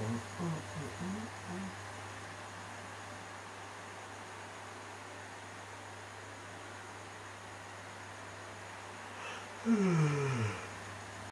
Mm-hmm. Mm-hmm. Hmm.